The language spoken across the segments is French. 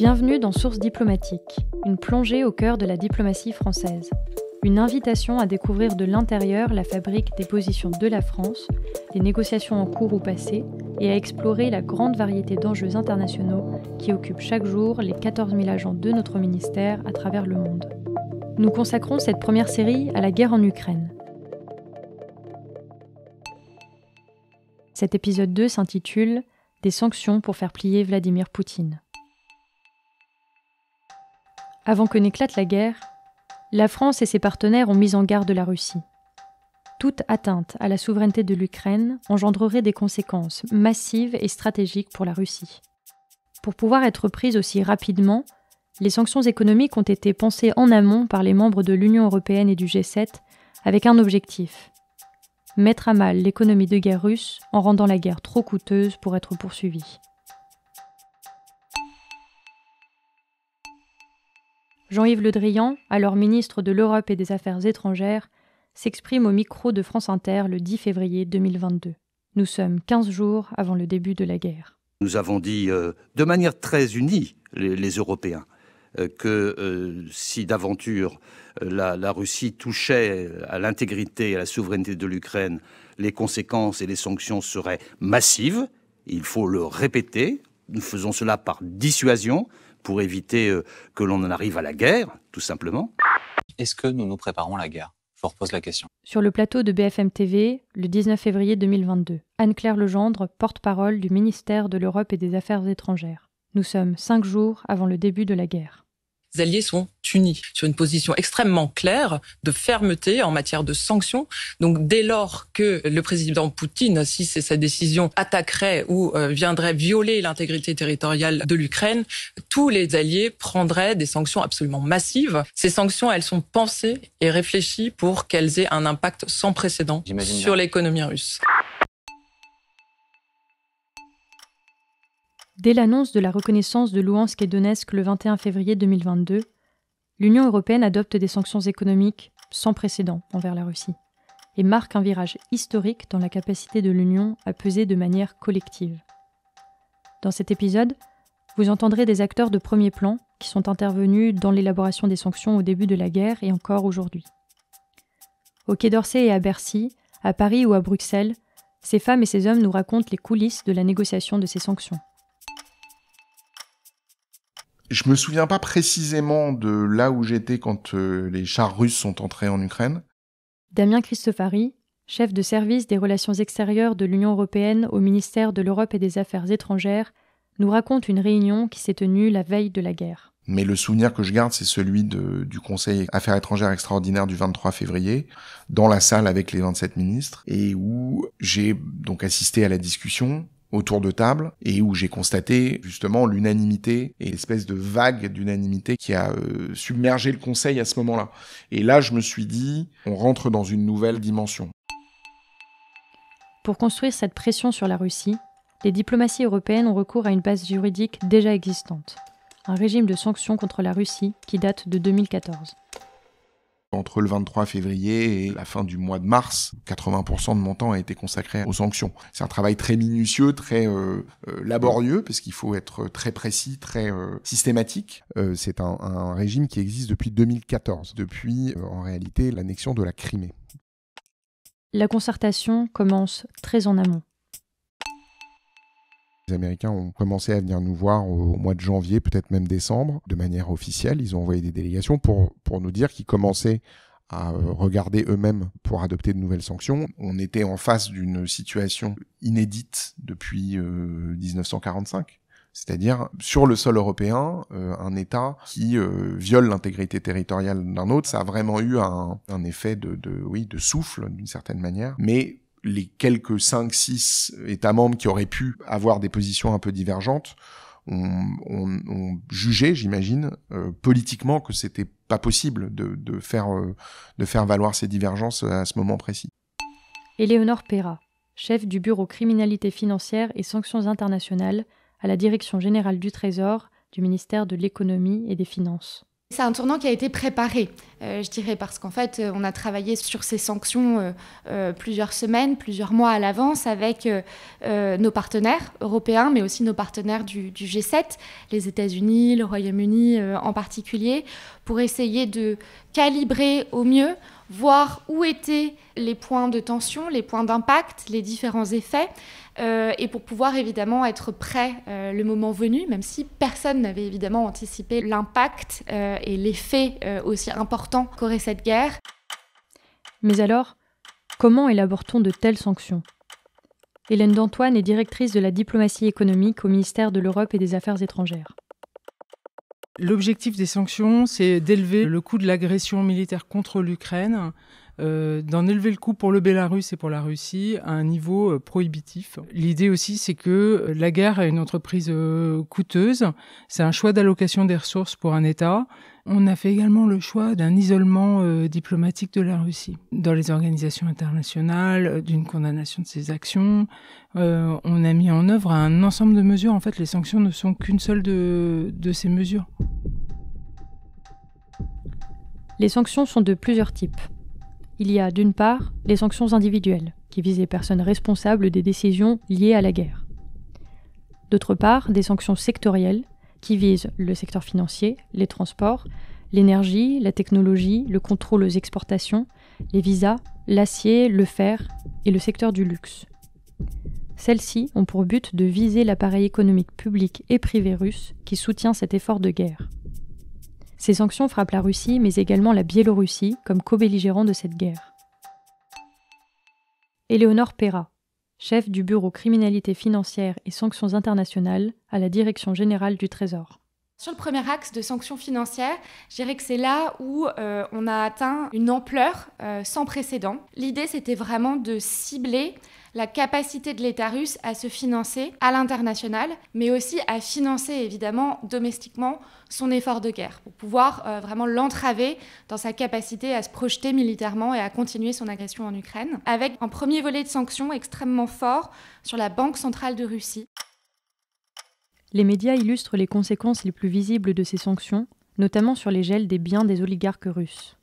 Bienvenue dans Source diplomatique, une plongée au cœur de la diplomatie française. Une invitation à découvrir de l'intérieur la fabrique des positions de la France, les négociations en cours ou passées, et à explorer la grande variété d'enjeux internationaux qui occupent chaque jour les 14 000 agents de notre ministère à travers le monde. Nous consacrons cette première série à la guerre en Ukraine. Cet épisode 2 s'intitule Des sanctions pour faire plier Vladimir Poutine. Avant que n'éclate la guerre, la France et ses partenaires ont mis en garde la Russie. Toute atteinte à la souveraineté de l'Ukraine engendrerait des conséquences massives et stratégiques pour la Russie. Pour pouvoir être prises aussi rapidement, les sanctions économiques ont été pensées en amont par les membres de l'Union européenne et du G7 avec un objectif mettre à mal l'économie de guerre russe en rendant la guerre trop coûteuse pour être poursuivie. Jean-Yves Le Drian, alors ministre de l'Europe et des Affaires étrangères, s'exprime au micro de France Inter le 10 février 2022. Nous sommes 15 jours avant le début de la guerre. Nous avons dit euh, de manière très unie, les, Européens, euh, que euh, si d'aventure la, la, Russie touchait à l'intégrité et à la souveraineté de l'Ukraine, les conséquences et les sanctions seraient massives. Il faut le répéter. Nous faisons cela par dissuasion, pour éviter euh, que l'on en arrive à la guerre, tout simplement. Est-ce que nous nous préparons à la guerre? Je vous repose la question. Sur le plateau de BFM TV, le 19 février 2022, Anne-Claire Legendre, porte-parole du ministère de l'Europe et des Affaires étrangères. Nous sommes cinq jours avant le début de la guerre alliés sont unis sur une position extrêmement claire de fermeté en matière de sanctions. Donc dès lors que le président Poutine, si c'est sa décision, attaquerait ou euh, viendrait violer l'intégrité territoriale de l'Ukraine, tous les alliés prendraient des sanctions absolument massives. Ces sanctions, elles sont pensées et réfléchies pour qu'elles aient un impact sans précédent sur l'économie russe. Dès l'annonce de la reconnaissance de Louhansk et Donetsk le 21 février 2022, l'Union européenne adopte des sanctions économiques sans précédent envers la Russie et marque un virage historique dans la capacité de l'Union à peser de manière collective. Dans cet épisode, vous entendrez des acteurs de premier plan qui sont intervenus dans l'élaboration des sanctions au début de la guerre et encore aujourd'hui. Au Quai d'Orsay et à Bercy, à Paris ou à Bruxelles, ces femmes et ces hommes nous racontent les coulisses de la négociation de ces sanctions. Je me souviens pas précisément de là où j'étais quand euh, les chars russes sont entrés en Ukraine. Damien Christofari, chef de service des relations extérieures de l'Union européenne au ministère de l'Europe et des Affaires étrangères, nous raconte une réunion qui s'est tenue la veille de la guerre. Mais le souvenir que je garde, c'est celui de, du Conseil Affaires étrangères extraordinaire du 23 février, dans la salle avec les 27 ministres, et où j'ai donc assisté à la discussion autour de table et où j'ai constaté justement l'unanimité et l'espèce de vague d'unanimité qui a euh, submergé le Conseil à ce moment-là. Et là, je me suis dit, on rentre dans une nouvelle dimension. Pour construire cette pression sur la Russie, les diplomaties européennes ont recours à une base juridique déjà existante, un régime de sanctions contre la Russie qui date de 2014. Entre le 23 février et la fin du mois de mars, 80% de mon temps a été consacré aux sanctions. C'est un travail très minutieux, très euh, euh, laborieux, parce qu'il faut être très précis, très euh, systématique. c'est un, un, régime qui existe depuis 2014, depuis en réalité l'annexion de la Crimée. La concertation commence très en amont. Les Américains ont commencé à venir nous voir au mois de janvier, peut-être même décembre, de manière officielle. Ils ont envoyé des délégations pour, pour nous dire qu'ils commençaient à euh, regarder eux-mêmes pour adopter de nouvelles sanctions. On était en face d'une situation inédite depuis 1945. Euh, c'est-à-dire sur le sol européen, euh, un État qui viole l'intégrité territoriale d'un autre, ça a vraiment eu un, un effet de, de, oui, de souffle d'une certaine manière. Mais les quelques 5 six États membres qui auraient pu avoir des positions un peu divergentes ont, jugé, j'imagine, euh, politiquement que c'était pas possible de, faire, euh, de faire valoir ces divergences à ce moment précis. Éléonore Perra, chef du bureau criminalité financière et sanctions internationales à la Direction générale du Trésor du ministère de l'économie et des finances. C'est un tournant qui a été préparé, euh, je dirais, parce qu'en fait, euh, on a travaillé sur ces sanctions euh, plusieurs semaines, plusieurs mois à l'avance avec nos partenaires européens, mais aussi nos partenaires du, du G7, les États-Unis, le Royaume-Uni en particulier, pour essayer de calibrer au mieux voir où étaient les points de tension, les points d'impact, les différents effets, euh, et pour pouvoir évidemment être prêt euh, le moment venu, même si personne n'avait évidemment anticipé l'impact euh, et l'effet aussi important qu'aurait cette guerre. Mais alors, comment élabore-t-on de telles sanctions? Hélène d'Antoine est directrice de la diplomatie économique au ministère de l'Europe et des Affaires étrangères. L'objectif des sanctions, c'est d'élever le coût de l'agression militaire contre l'Ukraine, euh, d'en élever le coût pour le Bélarus et pour la Russie à un niveau euh, prohibitif. L'idée aussi, c'est que euh, la guerre est une entreprise coûteuse, c'est un choix d'allocation des ressources pour un État, on a fait également le choix d'un isolement diplomatique de la Russie dans les organisations internationales, d'une condamnation de ses actions. On a mis en œuvre un ensemble de mesures. En fait, les sanctions ne sont qu'une seule de ces mesures. Les sanctions sont de plusieurs types. Il y a d'une part les sanctions individuelles, qui visent les personnes responsables des décisions liées à la guerre. D'autre part, des sanctions sectorielles, qui visent le secteur financier, les transports, l'énergie, la technologie, le contrôle aux exportations, les visas, l'acier, le fer et le secteur du luxe. Celles-ci ont pour but de viser l'appareil économique public et privé russe qui soutient cet effort de guerre. Ces sanctions frappent la Russie, mais également la Biélorussie comme co-belligérant de cette guerre. Éléonore Perra, chef du Bureau criminalité financière et sanctions internationales à la Direction générale du Trésor. Sur le premier axe de sanctions financières, je dirais que c'est là où euh, on a atteint une ampleur euh, sans précédent. L'idée, c'était vraiment de cibler la capacité de l'État russe à se financer à l'international, mais aussi à financer évidemment domestiquement son effort de guerre, pour pouvoir euh, vraiment l'entraver dans sa capacité à se projeter militairement et à continuer son agression en Ukraine, avec un premier volet de sanctions extrêmement fort sur la Banque centrale de Russie. Les médias illustrent les conséquences les plus visibles de ces sanctions, notamment sur les gels des biens des oligarques russes.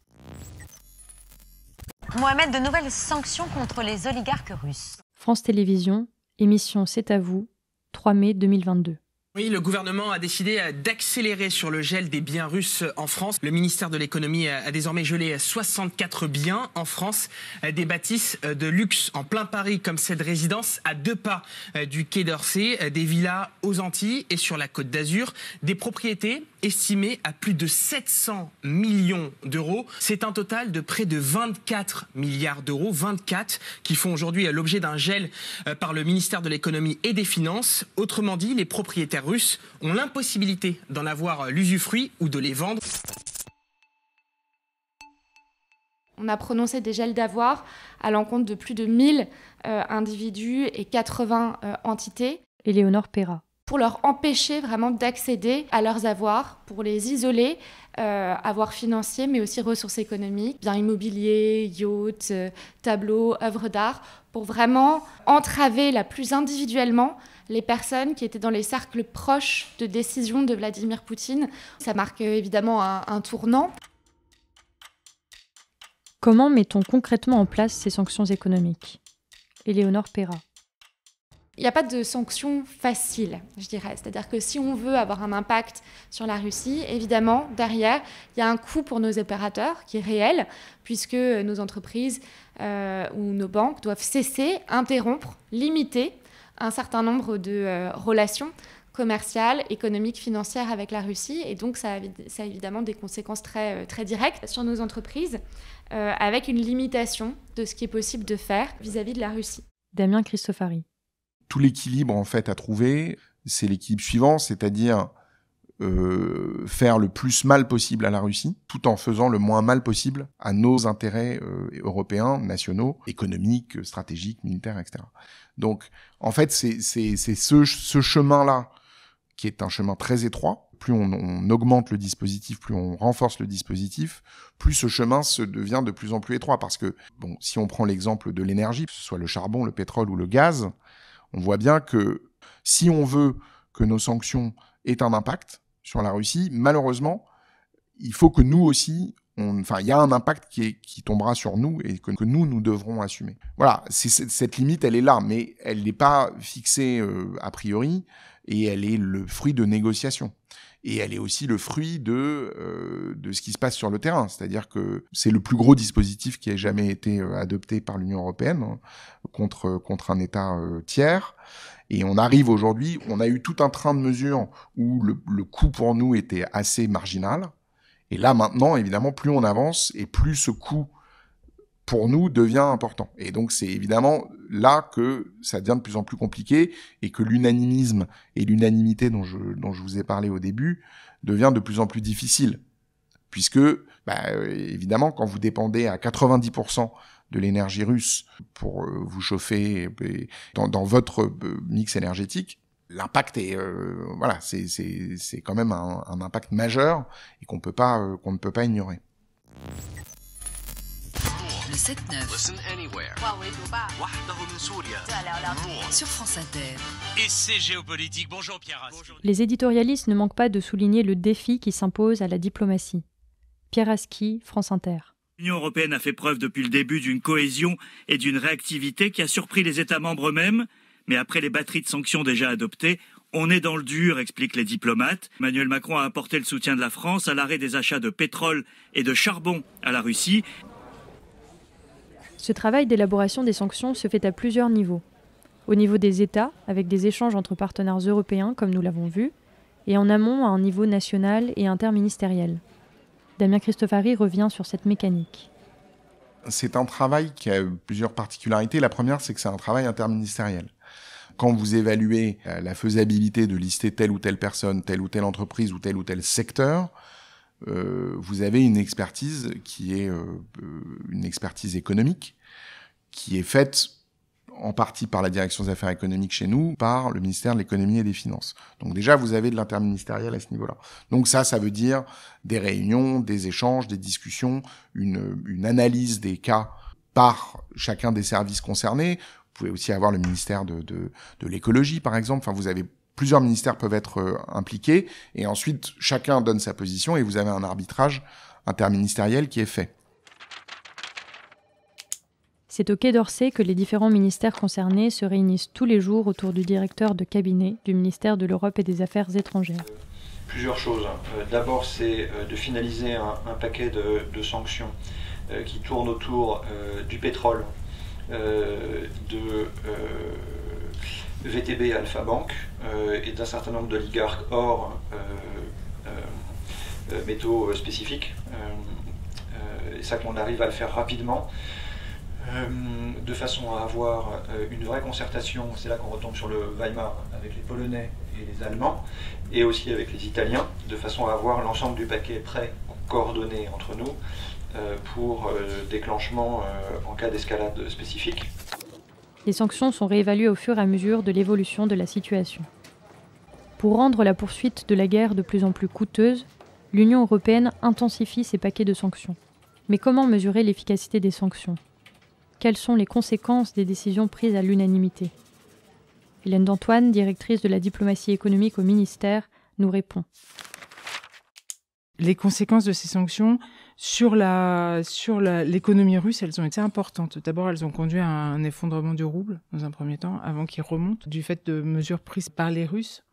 Mohamed, de nouvelles sanctions contre les oligarques russes. France Télévisions, émission C'est à vous, 3 mai 2022. Oui, le gouvernement a décidé d'accélérer sur le gel des biens russes en France. Le ministère de l'économie a désormais gelé 64 biens en France, des bâtisses de luxe en plein Paris comme cette résidence à deux pas du quai d'Orsay, des villas aux Antilles et sur la côte d'Azur, des propriétés estimées à plus de 700 millions d'euros. C'est un total de près de 24 milliards d'euros, 24 qui font aujourd'hui l'objet d'un gel euh, par le ministère de l'économie et des finances. Autrement dit, les propriétaires russes ont l'impossibilité d'en avoir l'usufruit ou de les vendre. On a prononcé des gels d'avoir à l'encontre de plus de 1000 euh, individus et 80 euh, entités. Éléonore Perra. Pour leur empêcher vraiment d'accéder à leurs avoirs, pour les isoler, euh, avoirs financiers, mais aussi ressources économiques, biens immobiliers, yachts, tableaux, œuvres d'art, pour vraiment entraver la plus individuellement les personnes qui étaient dans les cercles proches de décision de Vladimir Poutine. Ça marque euh, évidemment un, tournant. Comment met-on concrètement en place ces sanctions économiques? Éléonore Perra. Il n'y a pas de sanctions faciles, je dirais. C'est-à-dire que si on veut avoir un impact sur la Russie, évidemment, derrière, il y a un coût pour nos opérateurs qui est réel, puisque nos entreprises euh, ou nos banques doivent cesser, interrompre, limiter un certain nombre de euh, relations commerciales, économiques, financières avec la Russie. Et donc, ça a, évidemment des conséquences très, euh, très directes sur nos entreprises, avec une limitation de ce qui est possible de faire vis-à-vis de la Russie. Damien Christofari. Tout l'équilibre, en fait, à trouver, c'est l'équilibre suivant, c'est-à-dire faire le plus mal possible à la Russie, tout en faisant le moins mal possible à nos intérêts européens, nationaux, économiques, stratégiques, militaires, etc. Donc, en fait, c'est ce, ce chemin-là qui est un chemin très étroit. Plus on, augmente le dispositif, plus on renforce le dispositif, plus ce chemin se devient de plus en plus étroit. Parce que, bon, si on prend l'exemple de l'énergie, que ce soit le charbon, le pétrole ou le gaz, on voit bien que si on veut que nos sanctions aient un impact sur la Russie, malheureusement, il faut que nous aussi, enfin, il y a un impact qui, tombera sur nous et que, que nous, nous devrons assumer. Voilà, cette limite, elle est là, mais elle n'est pas fixée euh, a priori et elle est le fruit de négociations. Et elle est aussi le fruit de, euh, de ce qui se passe sur le terrain. C'est-à-dire que c'est le plus gros dispositif qui ait jamais été euh, adopté par l'Union européenne hein, contre, contre un État euh, tiers. Et on arrive aujourd'hui, on a eu tout un train de mesures où le, le coût pour nous était assez marginal. Et là maintenant, évidemment, plus on avance et plus ce coût pour nous devient important. Et donc c'est évidemment là que ça devient de plus en plus compliqué et que l'unanimisme et l'unanimité dont je, dont je vous ai parlé au début devient de plus en plus difficile. Puisque, bah, évidemment, quand vous dépendez à 90% de l'énergie russe pour euh, vous chauffer dans, votre euh, mix énergétique, l'impact est euh, voilà c'est c'est quand même un, un, impact majeur et qu'on peut pas qu'on ne peut pas ignorer. Le 7-9. Sur France Inter. Et c'est géopolitique. Bonjour Pierre Les éditorialistes ne manquent pas de souligner le défi qui s'impose à la diplomatie. Pierre Aski, France Inter. L'Union européenne a fait preuve depuis le début d'une cohésion et d'une réactivité qui a surpris les États membres eux-mêmes. Mais après les batteries de sanctions déjà adoptées, on est dans le dur, expliquent les diplomates. Emmanuel Macron a apporté le soutien de la France à l'arrêt des achats de pétrole et de charbon à la Russie. Ce travail d'élaboration des sanctions se fait à plusieurs niveaux. Au niveau des États, avec des échanges entre partenaires européens, comme nous l'avons vu, et en amont à un niveau national et interministériel. Damien Christofari revient sur cette mécanique. C'est un travail qui a plusieurs particularités. La première, c'est que c'est un travail interministériel. Quand vous évaluez euh, la faisabilité de lister telle ou telle personne, telle ou telle entreprise ou tel ou tel secteur, euh, vous avez une expertise qui est euh, euh, une expertise économique, qui est faite en partie par la direction des affaires économiques chez nous, par le ministère de l'économie et des finances. Donc déjà, vous avez de l'interministériel à ce niveau-là. Donc ça, ça veut dire des réunions, des échanges, des discussions, une, une analyse des cas par chacun des services concernés. Vous pouvez aussi avoir le ministère de, de, de l'écologie, par exemple. Enfin, vous avez plusieurs ministères peuvent être euh, impliqués, et ensuite chacun donne sa position, et vous avez un arbitrage interministériel qui est fait. C'est au Quai d'Orsay que les différents ministères concernés se réunissent tous les jours autour du directeur de cabinet du ministère de l'Europe et des Affaires étrangères. Plusieurs choses. Euh, d'abord, c'est euh, de finaliser un, paquet de, sanctions qui tournent autour du pétrole, de VTB Alpha Bank euh, et d'un certain nombre d'oligarques hors euh, euh, métaux spécifiques. et ça qu'on arrive à le faire rapidement. de façon à avoir une vraie concertation, c'est là qu'on retombe sur le Weimar avec les Polonais et les Allemands, et aussi avec les Italiens, de façon à avoir l'ensemble du paquet prêt, coordonné entre nous, pour déclenchement en cas d'escalade spécifique les sanctions sont réévaluées au fur et à mesure de l'évolution de la situation. Pour rendre la poursuite de la guerre de plus en plus coûteuse, l'Union européenne intensifie ses paquets de sanctions. Mais comment mesurer l'efficacité des sanctions? Quelles sont les conséquences des décisions prises à l'unanimité? Hélène d'Antoine, directrice de la diplomatie économique au ministère, nous répond. Les conséquences de ces sanctions, sur la sur l'économie russe, elles ont été importantes. D'abord, elles ont conduit à un effondrement du rouble dans un premier temps, avant qu'il remonte du fait de mesures prises par les Russes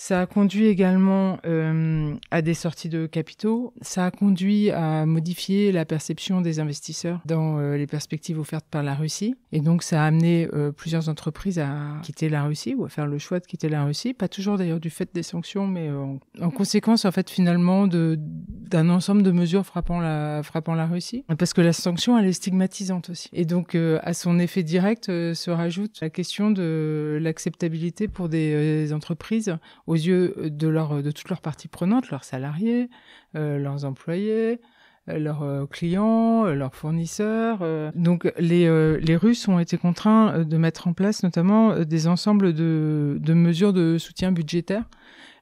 ça a conduit également euh, à des sorties de capitaux. Ça a conduit à modifier la perception des investisseurs dans euh, les perspectives offertes par la Russie. Et donc, ça a amené euh, plusieurs entreprises à quitter la Russie ou à faire le choix de quitter la Russie. Pas toujours d'ailleurs du fait des sanctions, mais en, conséquence, en fait, finalement, d'un ensemble de mesures frappant la, frappant la Russie. Parce que la sanction, elle est stigmatisante aussi. Et donc, à son effet direct se rajoute la question de l'acceptabilité pour des entreprises aux yeux de, leur, de toutes leurs parties prenantes, leurs salariés, euh, leurs employés, euh, leurs euh, clients, leurs fournisseurs. Donc les, les Russes ont été contraints de mettre en place notamment des ensembles de, de mesures de soutien budgétaire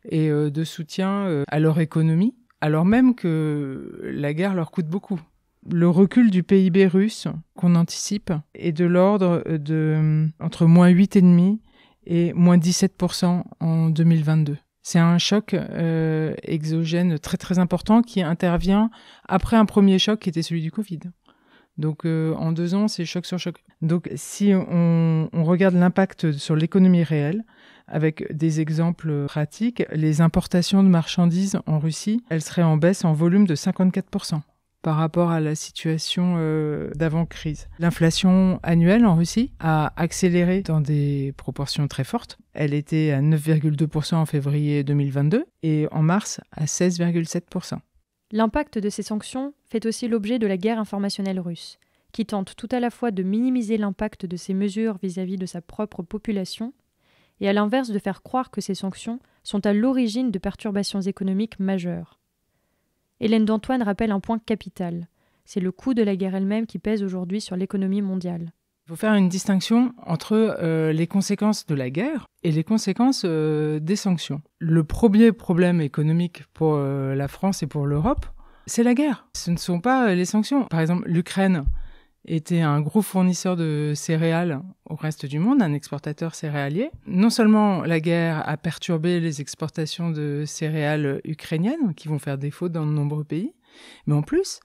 et de soutien à leur économie, alors même que la guerre leur coûte beaucoup. Le recul du PIB russe qu'on anticipe est de l'ordre de entre moins 8,5 et moins 17% en 2022. C'est un choc exogène très très important qui intervient après un premier choc qui était celui du Covid. Donc en deux ans, c'est choc sur choc. Donc si on, on regarde l'impact sur l'économie réelle, avec des exemples pratiques, les importations de marchandises en Russie, elles seraient en baisse en volume de 54% par rapport à la situation euh, d'avant-crise. L'inflation annuelle en Russie a accéléré dans des proportions très fortes. Elle était à 9,2% en février 2022 et en mars à 16,7%. L'impact de ces sanctions fait aussi l'objet de la guerre informationnelle russe, qui tente tout à la fois de minimiser l'impact de ces mesures vis-à-vis -vis de sa propre population et à l'inverse de faire croire que ces sanctions sont à l'origine de perturbations économiques majeures. Hélène d'Antoine rappelle un point capital. C'est le coût de la guerre elle-même qui pèse aujourd'hui sur l'économie mondiale. Il faut faire une distinction entre euh, les conséquences de la guerre et les conséquences euh, des sanctions. Le premier problème économique pour euh, la France et pour l'Europe, c'est la guerre. Ce ne sont pas les sanctions. Par exemple, l'Ukraine était un gros fournisseur de céréales au reste du monde, un exportateur céréalier. Non seulement la guerre a perturbé les exportations de céréales ukrainiennes, qui vont faire défaut dans de nombreux pays, mais en plus,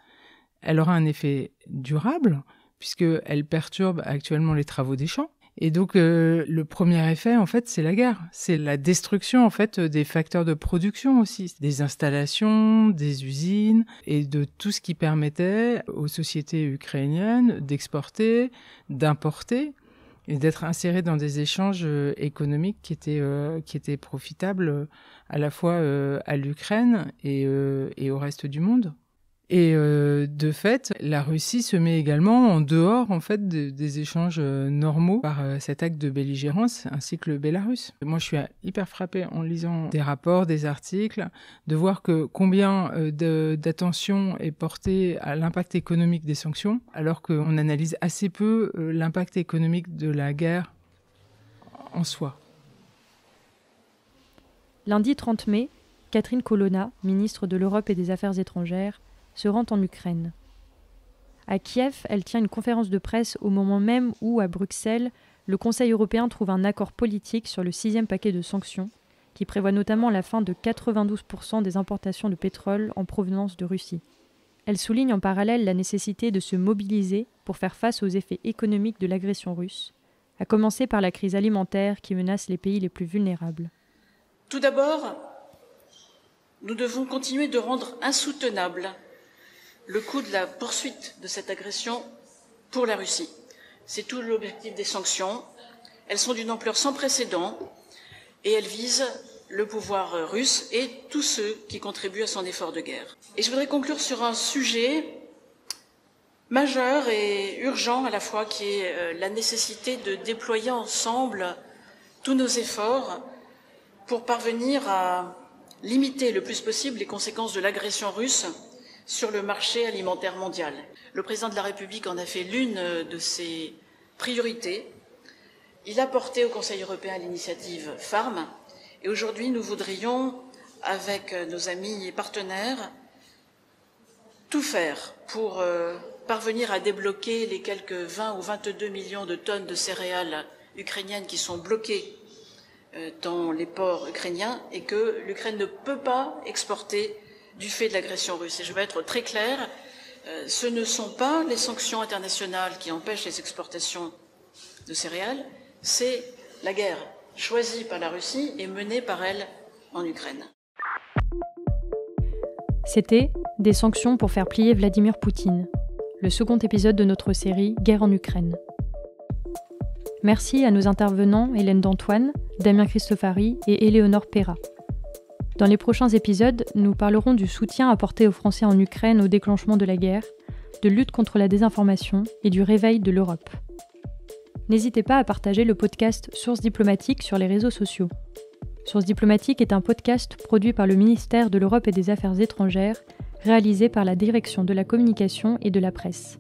elle aura un effet durable, puisqu'elle perturbe actuellement les travaux des champs. Et donc euh, le premier effet, en fait, c'est la guerre. C'est la destruction, en fait, des facteurs de production aussi, des installations, des usines et de tout ce qui permettait aux sociétés ukrainiennes d'exporter, d'importer et d'être insérées dans des échanges euh, économiques qui étaient, euh, qui étaient profitables à la fois à l'Ukraine et, et au reste du monde. Et euh, de fait, la Russie se met également en dehors en fait des échanges euh, normaux par euh, cet acte de belligérance, ainsi que le Bélarus. Moi, je suis hyper frappée en lisant des rapports, des articles, de voir que combien d'attention est portée à l'impact économique des sanctions, alors qu'on analyse assez peu l'impact économique de la guerre en soi. Lundi 30 mai, Catherine Colonna, ministre de l'Europe et des Affaires étrangères, se rend en Ukraine. À Kiev, elle tient une conférence de presse au moment même où, à Bruxelles, le Conseil européen trouve un accord politique sur le sixième paquet de sanctions, qui prévoit notamment la fin de 92% des importations de pétrole en provenance de Russie. Elle souligne en parallèle la nécessité de se mobiliser pour faire face aux effets économiques de l'agression russe, à commencer par la crise alimentaire qui menace les pays les plus vulnérables. Tout d'abord, nous devons continuer de rendre insoutenable le coût de la poursuite de cette agression pour la Russie. C'est tout l'objectif des sanctions. Elles sont d'une ampleur sans précédent et elles visent le pouvoir russe et tous ceux qui contribuent à son effort de guerre. Et je voudrais conclure sur un sujet majeur et urgent à la fois, qui est euh, la nécessité de déployer ensemble tous nos efforts pour parvenir à limiter le plus possible les conséquences de l'agression russe sur le marché alimentaire mondial. Le président de la République en a fait l'une de ses priorités. Il a porté au Conseil européen l'initiative Farm et aujourd'hui nous voudrions, avec nos amis et partenaires, tout faire pour euh, parvenir à débloquer les quelques 20 ou 22 millions de tonnes de céréales ukrainiennes qui sont bloquées euh, dans les ports ukrainiens et que l'Ukraine ne peut pas exporter du fait de l'agression russe. Et je vais être très clair, euh, ce ne sont pas les sanctions internationales qui empêchent les exportations de céréales, c'est la guerre choisie par la Russie et menée par elle en Ukraine. C'était Des sanctions pour faire plier Vladimir Poutine, le second épisode de notre série Guerre en Ukraine. Merci à nos intervenants Hélène d'Antoine, Damien Christofari et Éléonore Perra. Dans les prochains épisodes, nous parlerons du soutien apporté aux Français en Ukraine au déclenchement de la guerre, de lutte contre la désinformation et du réveil de l'Europe. N'hésitez pas à partager le podcast Source diplomatique sur les réseaux sociaux. Source diplomatique est un podcast produit par le ministère de l'Europe et des Affaires étrangères, réalisé par la Direction de la communication et de la presse.